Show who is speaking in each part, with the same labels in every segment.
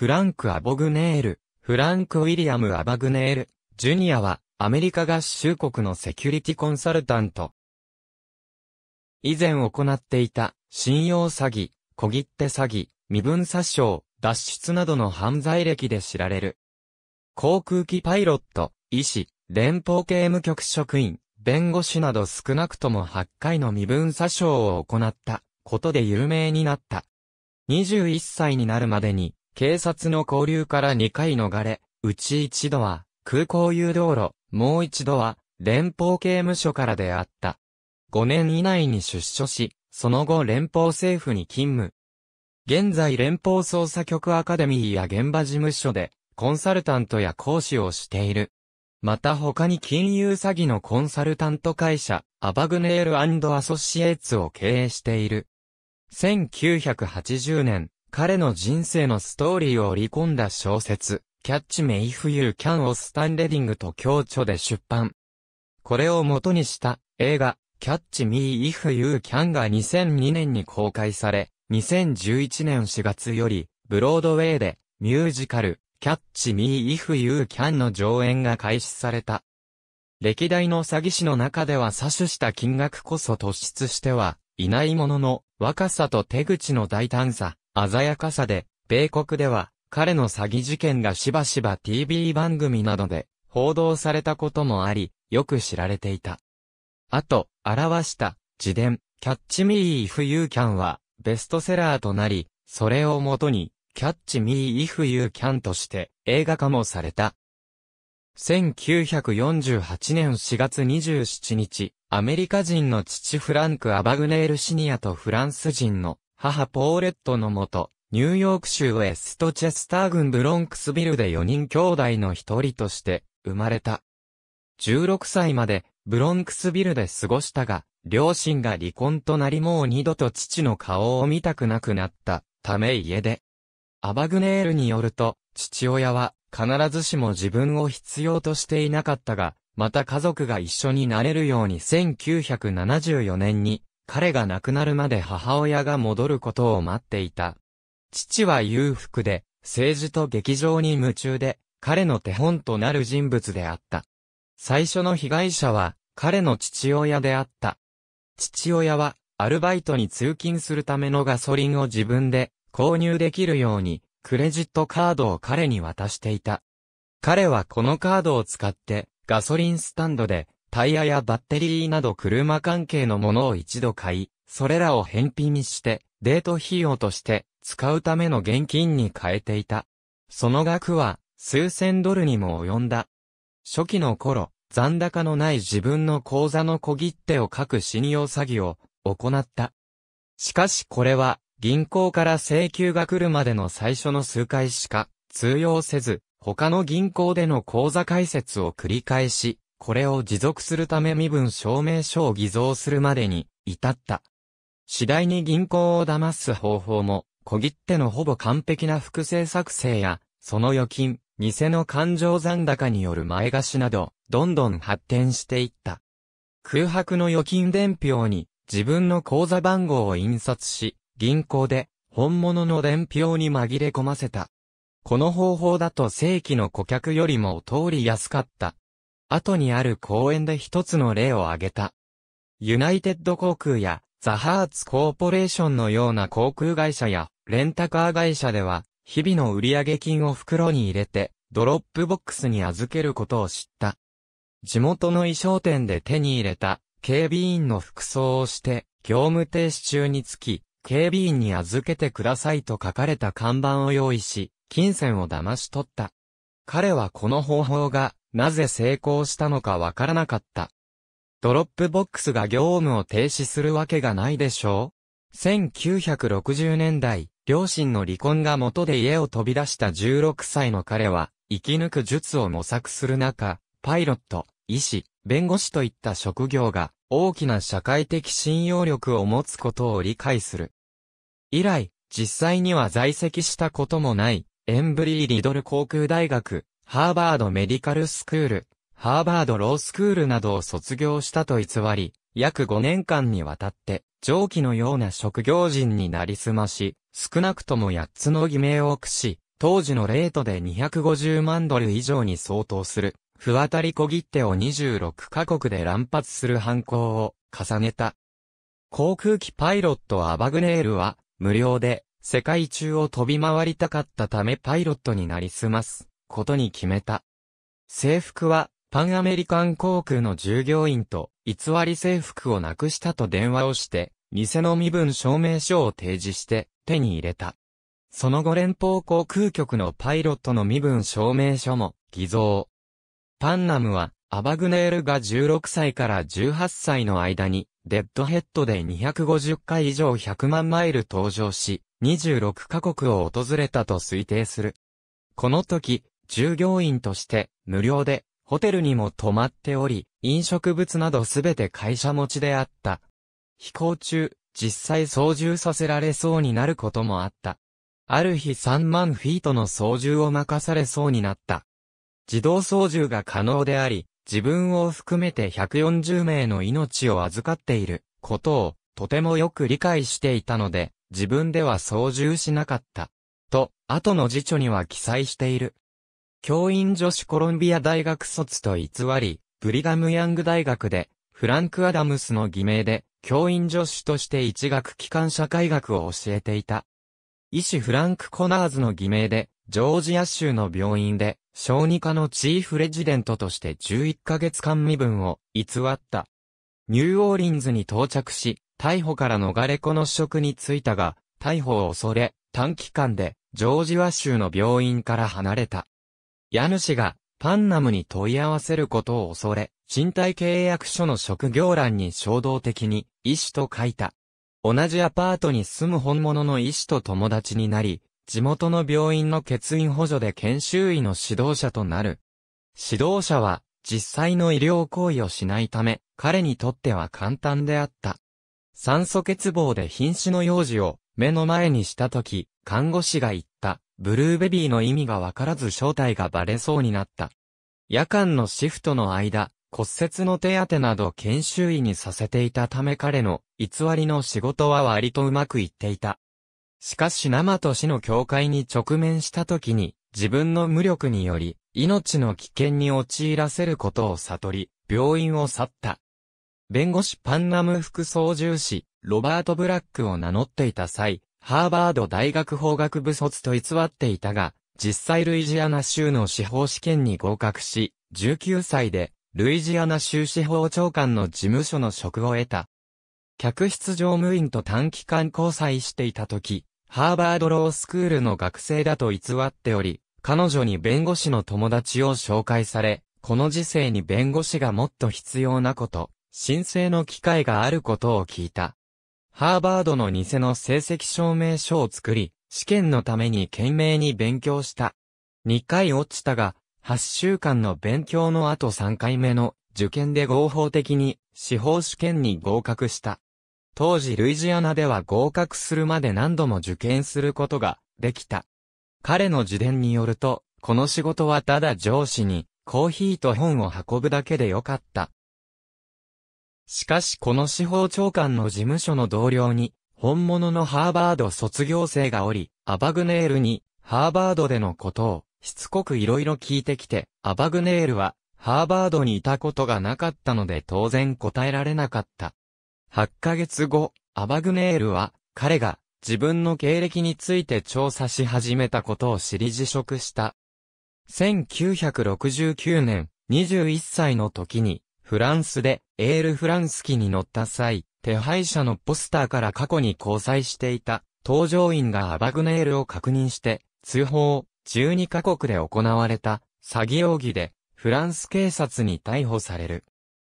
Speaker 1: フランク・アボグネール、フランク・ウィリアム・アバグネール、ジュニアは、アメリカ合衆国のセキュリティコンサルタント。以前行っていた、信用詐欺、小切手詐欺、身分詐称、脱出などの犯罪歴で知られる。航空機パイロット、医師、連邦刑務局職員、弁護士など少なくとも8回の身分詐称を行ったことで有名になった。21歳になるまでに警察の交流から2回逃れ、うち一度は空港誘導路、もう一度は連邦刑務所からであった。5年以内に出所し、その後連邦政府に勤務。現在連邦捜査局アカデミーや現場事務所でコンサルタントや講師をしている。また他に金融詐欺のコンサルタント会社、アバグネールアソシエイツを経営している。1980年、彼の人生のストーリーを織り込んだ小説、キャッチメイフユーキャンをスタンレディングと共著で出版。これを元にした映画、キャッチミーイフユーキャンが2002年に公開され、2011年4月より、ブロードウェイで、ミュージカル、キャッチミーイフユーキャンの上演が開始された。歴代の詐欺師の中では詐取した金額こそ突出してはいないものの、若さと手口の大胆さ、鮮やかさで、米国では彼の詐欺事件がしばしば TV 番組などで報道されたこともあり、よく知られていた。あと、表した自伝、キャッチミーイフユーキャンはベストセラーとなり、それをもとに、キャッチミーイフユーキャンとして映画化もされた。1948年4月27日、アメリカ人の父フランク・アバグネールシニアとフランス人の母ポーレットのもと、ニューヨーク州ウェストチェスター郡ブロンクスビルで4人兄弟の一人として生まれた。16歳までブロンクスビルで過ごしたが、両親が離婚となりもう二度と父の顔を見たくなくなったため家で。アバグネールによると、父親は必ずしも自分を必要としていなかったが、また家族が一緒になれるように1974年に彼が亡くなるまで母親が戻ることを待っていた。父は裕福で、政治と劇場に夢中で、彼の手本となる人物であった。最初の被害者は、彼の父親であった。父親は、アルバイトに通勤するためのガソリンを自分で購入できるように、クレジットカードを彼に渡していた。彼はこのカードを使って、ガソリンスタンドで、タイヤやバッテリーなど車関係のものを一度買い、それらを返品して、デート費用として使うための現金に変えていた。その額は数千ドルにも及んだ。初期の頃、残高のない自分の口座の小切手を書く信用詐欺を行った。しかしこれは銀行から請求が来るまでの最初の数回しか通用せず、他の銀行での口座開設を繰り返し、これを持続するため身分証明書を偽造するまでに至った。次第に銀行を騙す方法も小切手のほぼ完璧な複製作成や、その預金、偽の勘定残高による前貸しなど、どんどん発展していった。空白の預金伝票に自分の口座番号を印刷し、銀行で本物の伝票に紛れ込ませた。この方法だと正規の顧客よりも通り安かった。後にある公園で一つの例を挙げた。ユナイテッド航空やザハーツコーポレーションのような航空会社やレンタカー会社では、日々の売上金を袋に入れて、ドロップボックスに預けることを知った。地元の衣装店で手に入れた、警備員の服装をして、業務停止中につき、警備員に預けてくださいと書かれた看板を用意し、金銭を騙し取った。彼はこの方法が、なぜ成功したのかわからなかった。ドロップボックスが業務を停止するわけがないでしょう ?1960 年代、両親の離婚が元で家を飛び出した16歳の彼は、生き抜く術を模索する中、パイロット、医師、弁護士といった職業が大きな社会的信用力を持つことを理解する。以来、実際には在籍したこともない、エンブリー・リドル航空大学、ハーバードメディカルスクール、ハーバードロースクールなどを卒業したと偽り、約5年間にわたって、上記のような職業人になりすまし、少なくとも8つの偽名を駆使、当時のレートで250万ドル以上に相当する、不渡り小切手を26カ国で乱発する犯行を重ねた。航空機パイロットアバグネールは、無料で、世界中を飛び回りたかったためパイロットになりすます、ことに決めた。制服は、パンアメリカン航空の従業員と、偽り制服をなくしたと電話をして、偽の身分証明書を提示して手に入れた。その後連邦航空局のパイロットの身分証明書も偽造。パンナムはアバグネールが16歳から18歳の間にデッドヘッドで250回以上100万マイル登場し、26カ国を訪れたと推定する。この時、従業員として無料でホテルにも泊まっており、飲食物などすべて会社持ちであった。飛行中、実際操縦させられそうになることもあった。ある日3万フィートの操縦を任されそうになった。自動操縦が可能であり、自分を含めて140名の命を預かっていることをとてもよく理解していたので、自分では操縦しなかった。と、後の辞書には記載している。教員女子コロンビア大学卒と偽り、ブリガムヤング大学で、フランク・アダムスの偽名で、教員助手として一学機関社会学を教えていた。医師フランク・コナーズの偽名で、ジョージア州の病院で、小児科のチーフレジデントとして11ヶ月間身分を偽った。ニューオーリンズに到着し、逮捕から逃れ子の職に就いたが、逮捕を恐れ、短期間で、ジョージア州の病院から離れた。家主が、パンナムに問い合わせることを恐れ、身体契約書の職業欄に衝動的に、医師と書いた。同じアパートに住む本物の医師と友達になり、地元の病院の欠員補助で研修医の指導者となる。指導者は実際の医療行為をしないため、彼にとっては簡単であった。酸素欠乏で瀕死の幼児を目の前にしたとき、看護師が言っ、ブルーベビーの意味がわからず正体がバレそうになった。夜間のシフトの間、骨折の手当など研修医にさせていたため彼の偽りの仕事は割とうまくいっていた。しかし生と死の境界に直面した時に自分の無力により命の危険に陥らせることを悟り、病院を去った。弁護士パンナム副操縦士、ロバート・ブラックを名乗っていた際、ハーバード大学法学部卒と偽っていたが、実際ルイジアナ州の司法試験に合格し、19歳でルイジアナ州司法長官の事務所の職を得た。客室乗務員と短期間交際していた時、ハーバードロースクールの学生だと偽っており、彼女に弁護士の友達を紹介され、この時世に弁護士がもっと必要なこと、申請の機会があることを聞いた。ハーバードの偽の成績証明書を作り、試験のために懸命に勉強した。2回落ちたが、8週間の勉強の後3回目の受験で合法的に司法試験に合格した。当時ルイジアナでは合格するまで何度も受験することができた。彼の自伝によると、この仕事はただ上司にコーヒーと本を運ぶだけでよかった。しかしこの司法長官の事務所の同僚に本物のハーバード卒業生がおり、アバグネールにハーバードでのことをしつこくいろいろ聞いてきて、アバグネールは、ハーバードにいたことがなかったので当然答えられなかった。8ヶ月後、アバグネールは、彼が自分の経歴について調査し始めたことを知り辞職した。1969年、21歳の時に、フランスでエールフランス機に乗った際、手配者のポスターから過去に交際していた、搭乗員がアバグネールを確認して、通報12カ国で行われた詐欺容疑でフランス警察に逮捕される。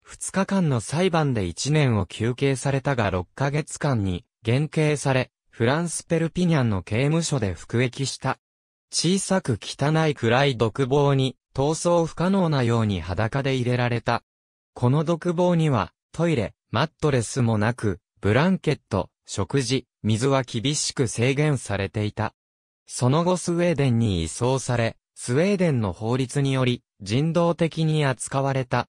Speaker 1: 2日間の裁判で1年を求刑されたが6ヶ月間に減刑され、フランスペルピニャンの刑務所で服役した。小さく汚い暗い独房に逃走不可能なように裸で入れられた。この独房にはトイレ、マットレスもなく、ブランケット、食事、水は厳しく制限されていた。その後スウェーデンに移送され、スウェーデンの法律により人道的に扱われた。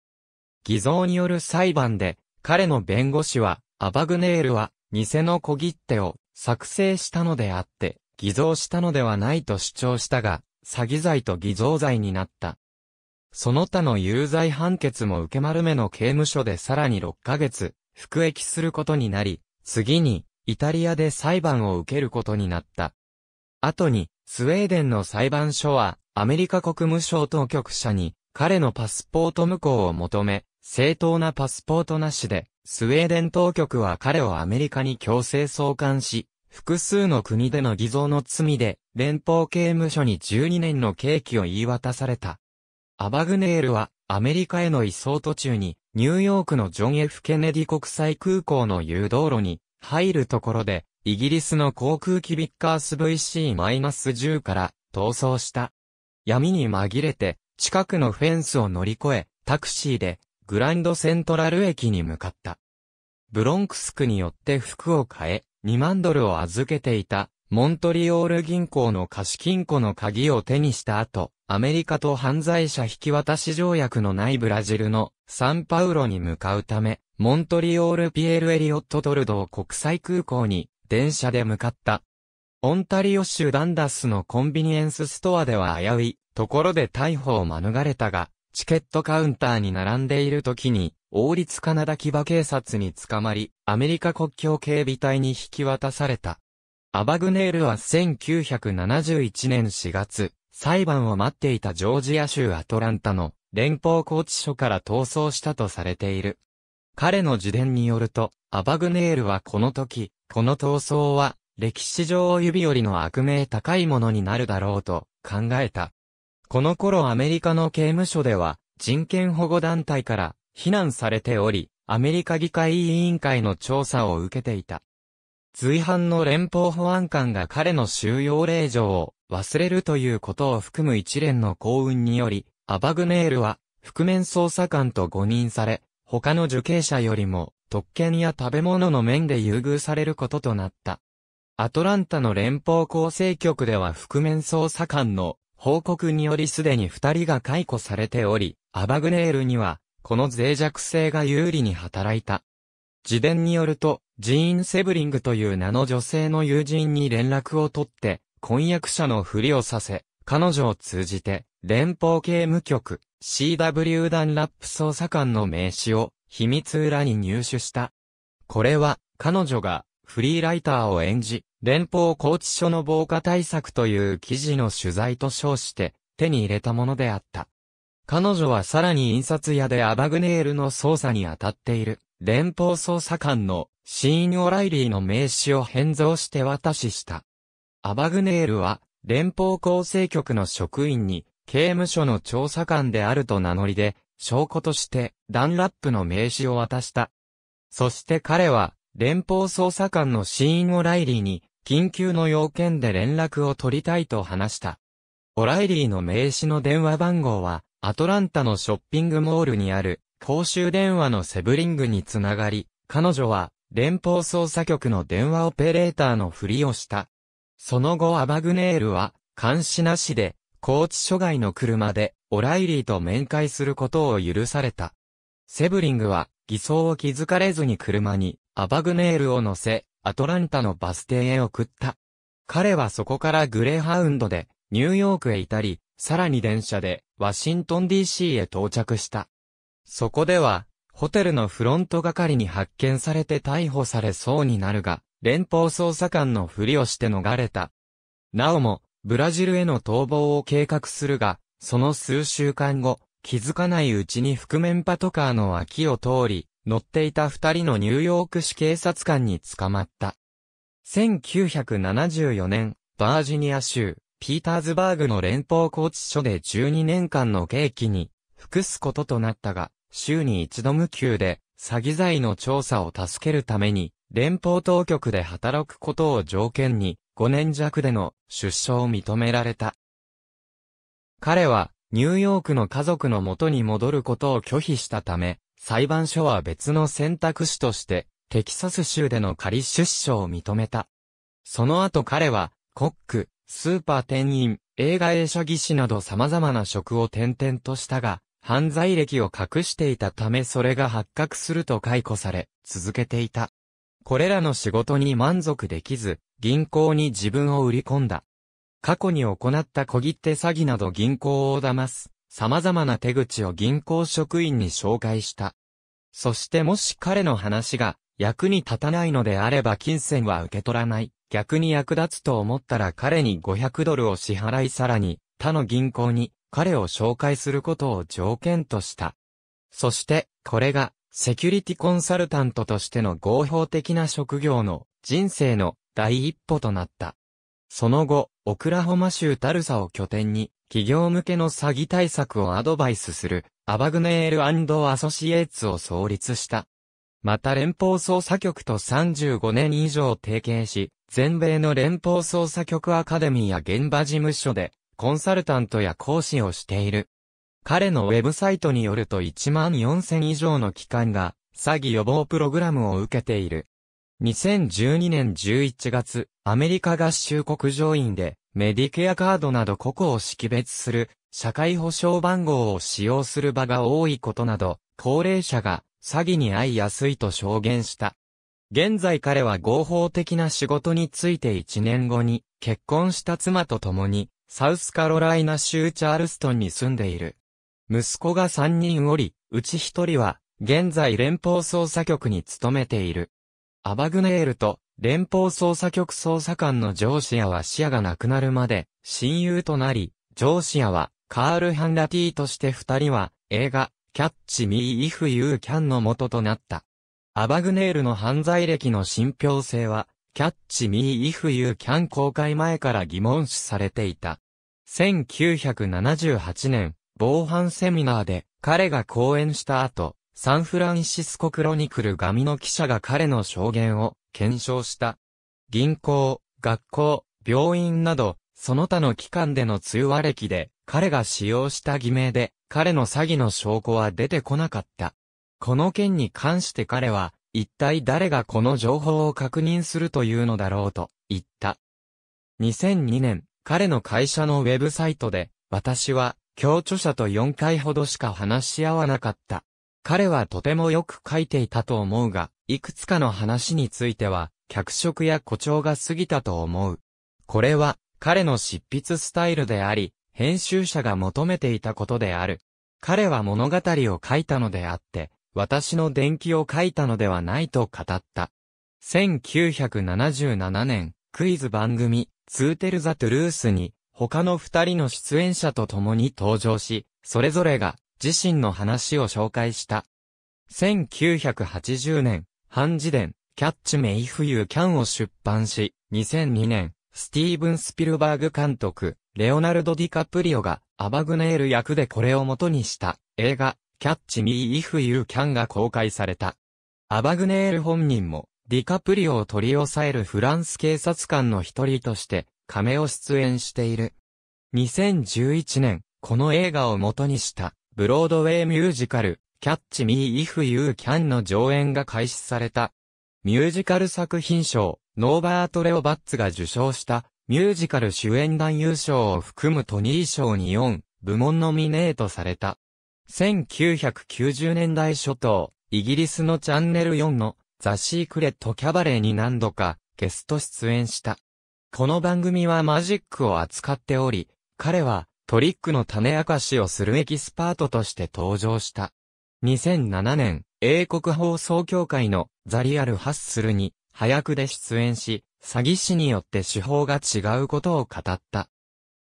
Speaker 1: 偽造による裁判で、彼の弁護士は、アバグネールは、偽の小切手を作成したのであって、偽造したのではないと主張したが、詐欺罪と偽造罪になった。その他の有罪判決も受け丸めの刑務所でさらに6ヶ月、服役することになり、次に、イタリアで裁判を受けることになった。後に、スウェーデンの裁判所は、アメリカ国務省当局者に、彼のパスポート無効を求め、正当なパスポートなしで、スウェーデン当局は彼をアメリカに強制送還し、複数の国での偽造の罪で、連邦刑務所に12年の刑期を言い渡された。アバグネールは、アメリカへの移送途中に、ニューヨークのジョン・ F・ ケネディ国際空港の誘導路に、入るところで、イギリスの航空機ビッカース VC-10 から逃走した。闇に紛れて、近くのフェンスを乗り越え、タクシーで、グランドセントラル駅に向かった。ブロンクスクによって服を変え、2万ドルを預けていた、モントリオール銀行の貸金庫の鍵を手にした後、アメリカと犯罪者引き渡し条約のないブラジルのサンパウロに向かうため、モントリオールピエール・エリオット・トルドー国際空港に電車で向かった。オンタリオ州ダンダスのコンビニエンスストアでは危ういところで逮捕を免れたが、チケットカウンターに並んでいる時に、王立カナダ騎馬警察に捕まり、アメリカ国境警備隊に引き渡された。アバグネールは1971年4月、裁判を待っていたジョージア州アトランタの連邦拘置所から逃走したとされている。彼の自伝によると、アバグネールはこの時、この逃走は、歴史上指よりの悪名高いものになるだろうと考えた。この頃アメリカの刑務所では、人権保護団体から非難されており、アメリカ議会委員会の調査を受けていた。随伴の連邦保安官が彼の収容令状を忘れるということを含む一連の幸運により、アバグネールは覆面捜査官と誤認され、他の受刑者よりも特権や食べ物の面で優遇されることとなった。アトランタの連邦構成局では覆面捜査官の報告によりすでに二人が解雇されており、アバグネールにはこの脆弱性が有利に働いた。自伝によると、ジーン・セブリングという名の女性の友人に連絡を取って、婚約者のふりをさせ、彼女を通じて、連邦刑務局、CW ダンラップ捜査官の名刺を、秘密裏に入手した。これは、彼女が、フリーライターを演じ、連邦拘置所の防火対策という記事の取材と称して、手に入れたものであった。彼女はさらに印刷屋でアバグネールの捜査に当たっている、連邦捜査官のシーン・オライリーの名刺を返贈して渡しした。アバグネールは、連邦構成局の職員に、刑務所の調査官であると名乗りで、証拠として、ダンラップの名刺を渡した。そして彼は、連邦捜査官のシーン・オライリーに、緊急の要件で連絡を取りたいと話した。オライリーの名刺の電話番号は、アトランタのショッピングモールにある公衆電話のセブリングにつながり、彼女は連邦捜査局の電話オペレーターのふりをした。その後アバグネールは監視なしで高知所外の車でオライリーと面会することを許された。セブリングは偽装を気づかれずに車にアバグネールを乗せ、アトランタのバス停へ送った。彼はそこからグレーハウンドでニューヨークへ至り、さらに電車でワシントン DC へ到着した。そこでは、ホテルのフロント係に発見されて逮捕されそうになるが、連邦捜査官のふりをして逃れた。なおも、ブラジルへの逃亡を計画するが、その数週間後、気づかないうちに覆面パトカーの脇を通り、乗っていた二人のニューヨーク市警察官に捕まった。1974年、バージニア州、ピーターズバーグの連邦拘置所で12年間の刑期に服すこととなったが、週に一度無給で詐欺罪の調査を助けるために連邦当局で働くことを条件に5年弱での出所を認められた。彼はニューヨークの家族の元に戻ることを拒否したため、裁判所は別の選択肢としてテキサス州での仮出所を認めた。その後彼はコック、スーパー店員、映画映写技師など様々な職を転々としたが、犯罪歴を隠していたためそれが発覚すると解雇され、続けていた。これらの仕事に満足できず、銀行に自分を売り込んだ。過去に行った小切手詐欺など銀行を騙す、様々な手口を銀行職員に紹介した。そしてもし彼の話が役に立たないのであれば金銭は受け取らない。逆に役立つと思ったら彼に500ドルを支払いさらに他の銀行に彼を紹介することを条件とした。そしてこれがセキュリティコンサルタントとしての合法的な職業の人生の第一歩となった。その後、オクラホマ州タルサを拠点に、企業向けの詐欺対策をアドバイスする、アバグネールアソシエイツを創立した。また連邦捜査局と35年以上提携し、全米の連邦捜査局アカデミーや現場事務所で、コンサルタントや講師をしている。彼のウェブサイトによると1万4000以上の機関が詐欺予防プログラムを受けている。2012年11月、アメリカ合衆国上院でメディケアカードなど個々を識別する社会保障番号を使用する場が多いことなど、高齢者が詐欺に遭いやすいと証言した。現在彼は合法的な仕事について1年後に結婚した妻と共にサウスカロライナ州チャールストンに住んでいる。息子が3人おり、うち1人は、現在連邦捜査局に勤めている。アバグネールと連邦捜査局捜査官の上司やは視野がなくなるまで親友となり、上司やはカール・ハンラティとして二人は映画キャッチ・ミー・イフ・ユー・キャンの元となった。アバグネールの犯罪歴の信憑性は、キャッチ・ミー・イフ・ユー・キャン公開前から疑問視されていた。1978年、防犯セミナーで彼が講演した後、サンフランシスコクロニクル紙の記者が彼の証言を検証した。銀行、学校、病院など、その他の機関での通話歴で、彼が使用した偽名で、彼の詐欺の証拠は出てこなかった。この件に関して彼は、一体誰がこの情報を確認するというのだろうと言った。2002年、彼の会社のウェブサイトで、私は共著者と4回ほどしか話し合わなかった。彼はとてもよく書いていたと思うが、いくつかの話については、脚色や誇張が過ぎたと思う。これは、彼の執筆スタイルであり、編集者が求めていたことである。彼は物語を書いたのであって、私の伝記を書いたのではないと語った。1977年、クイズ番組、 To Tell the Truth に、他の二人の出演者と共に登場し、それぞれが自身の話を紹介した。1980年、半自伝、 Catch Me If You Can を出版し、2002年、スティーブン・スピルバーグ監督、レオナルド・ディカプリオがアバグネール役でこれを元にした映画、ャッチミー・イフ・ユー・キャンが公開された。アバグネール本人も、ディカプリオを取り押さえるフランス警察官の一人として、カメオ出演している。2011年、この映画を元にした、ブロードウェイミュージカル、キャッチミー・イフ・ユー・キャンの上演が開始された。ミュージカル作品賞、ノーバート・レオバッツが受賞した、ミュージカル主演男優賞を含むトニー賞に4部門ノミネートされた。1990年代初頭、イギリスのチャンネル4の The Secret Cabaret に何度かゲスト出演した。この番組はマジックを扱っており、彼はトリックの種明かしをするエキスパートとして登場した。2007年、英国放送協会の The Real Hustle に端役で出演し、詐欺師によって手法が違うことを語った。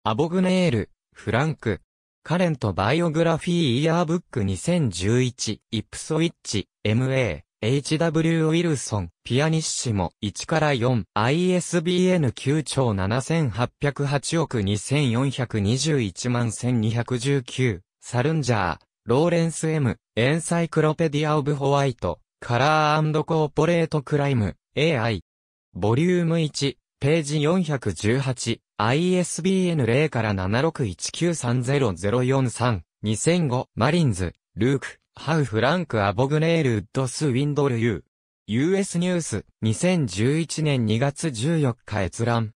Speaker 1: アボグネール、フランク、カレントバイオグラフィーイヤーブック2011、イプソイッチ、MA、H.W. ウィルソン、ピアニッシモ、1から4、ISBN 9兆7808億2421万1219、サルンジャー、ローレンス M、エンサイクロペディア・オブ・ホワイト、カラーコーポレート・クライム、AI。ボリューム1、ページ418、ISBN 0から761930043、2005、マリンズ、ルーク。ハウ・フランク・アボグネール・ウッドス・ウィンドル・ユー。US ニュース、2011年2月14日閲覧。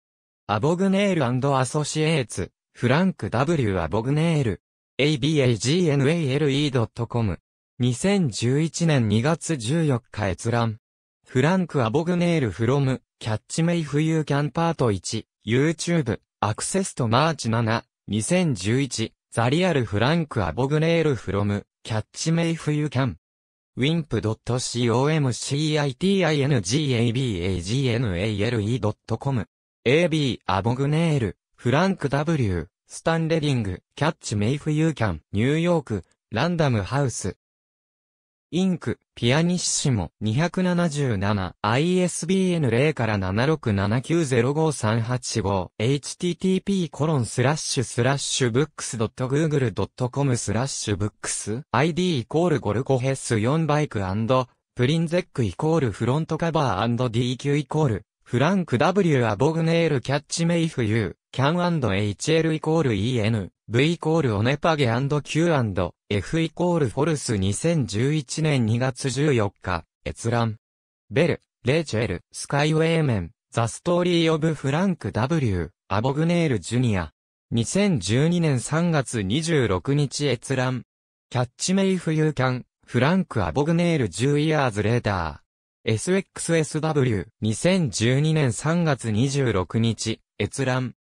Speaker 1: アボグネールアソシエイツ、フランク W. アボグネール。abagnale.com。2011年2月14日閲覧。フランク・アボグネール・フロム、キャッチメイ・フユーキャンパート1、YouTube、アクセスとマーチ7、2011、ザリアル・フランク・アボグネール・フロム、キャッチメイ・フユーキャン。wimp.comcitingabagnale.com AB、アボグネール、フランク W、スタンレディング、キャッチメイフユーキャン、ニューヨーク、ランダムハウス。インク、ピアニッシモ、277、ISBN 0から7679053885、http コロンスラッシュスラッシュブックス .google.com スラッシュブックス、ID イコールゴルコヘス4バイクプリンゼックイコールフロントカバー &DQ イコール、フランク W アボグネールキャッチメイフ U、can can&hl イコール EN、V イコールオネパゲ &Q& F イコールフォルス2011年2月14日、閲覧。ベル、レイチェル、スカイウェイメン、ザ・ストーリー・オブ・フランク W、アボグネール・ジュニア。2012年3月26日閲覧。キャッチメイフ・ユーキャン、フランク・アボグネール・10 years later。SXSW、2012年3月26日、閲覧。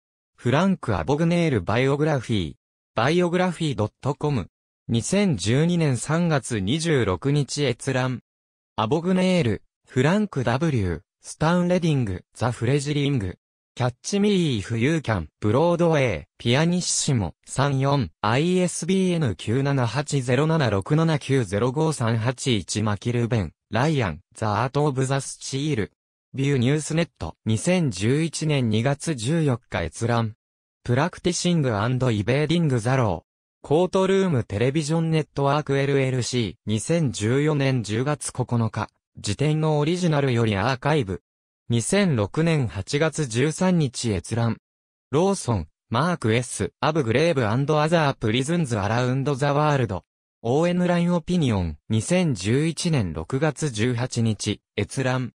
Speaker 1: フランク・アボグネール・バイオグラフィー。バイオグラフィー .com。2012年3月26日閲覧。アボグネール、フランク W、スタウンレディング、ザ・フレジリング。キャッチミーフユーキャン、ブロードウェイ、ピアニッシモ、34、ISBN 9780767905381マキルベン、ライアン、ザ・アート・オブ・ザ・スチール。ビューニュースネット、2011年2月14日閲覧。プラクティシングイベーディング・ザ・ロー。コートルームテレビジョンネットワーク LLC、2014年10月9日。辞典のオリジナルよりアーカイブ。2006年8月13日閲覧。ローソン、マーク S、アブグレーブアザープリズンズアラウンドザワールド。ON ラインオピニオン、2011年6月18日、閲覧。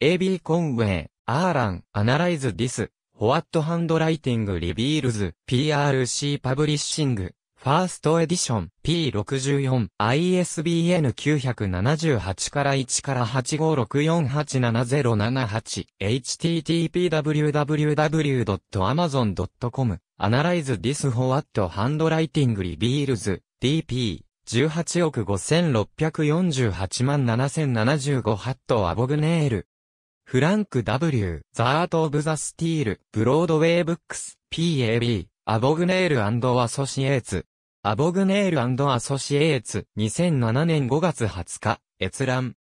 Speaker 1: AB コンウェイ、アーラン、アナライズディス、ホワットハンドライティングリビールズ、PRC パブリッシング、ファーストエディション P64 ISBN 978から1から856487078 http www.amazon.com Analyze this What Handwriting Reveals DP 18億5648万7075ハットアボグネール。フランク W ザートオブザスティールブロードウェイブックス PAB アボグネールアソシエーツ。アボグネールアソシエーツ、2007年5月20日、閲覧。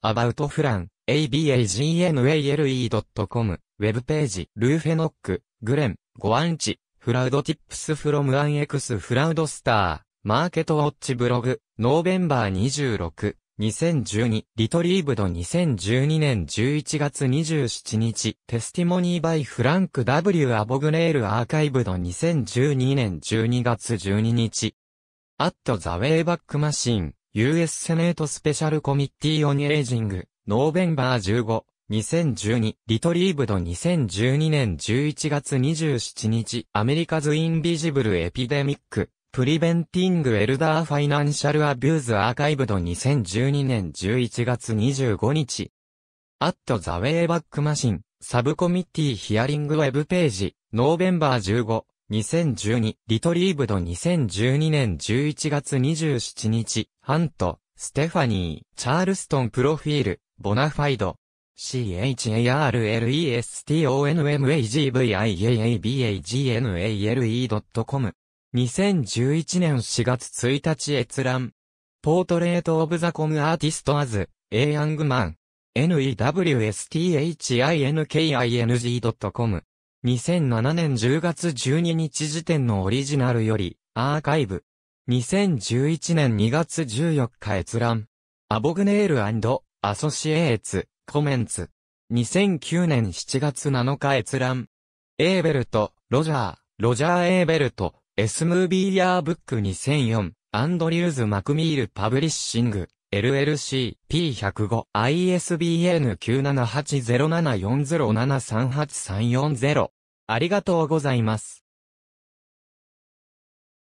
Speaker 1: アバウトフラン、abagnale.com、ウェブページ、ルーフェノック、グレン、ゴアンチ、フラウドティップスフロムアンエクスフラウドスター、マーケットウォッチブログ、ノーベンバー26、2012リトリーブド2012年11月27日テスティモニーバイフランク W アボグネールアーカイブド2012年12月12日。アットザウェイバックマシン US セネートスペシャルコミッティオンエイジングノーベンバー15 2012リトリーブド2012年11月27日アメリカズインビジブルエピデミック。プリベンティングエルダーファイナンシャルアビューズアーカイブド2012年11月25日。アットザウェイバックマシン、サブコミッティヒアリングウェブページ、ノーベンバー15、2012、リトリーブド2012年11月27日、ハント、ステファニー、チャールストンプロフィール、ボナファイド、CHARLESTONMAGVIAABAGNALE.com 2011年4月1日閲覧。Portrait of the Con Artist as、A Young Man。newsthinking.com。2007年10月12日時点のオリジナルより、アーカイブ。2011年2月14日閲覧。 Abagnale Associates、Comments。2009年7月7日閲覧。エーベルト、ロジャー、ロジャーエーベルト、S ムービーヤーブック2004、 Andrews McMeel Publishing、LLC、P105、ISBN 9780740738340。ありがとうございます。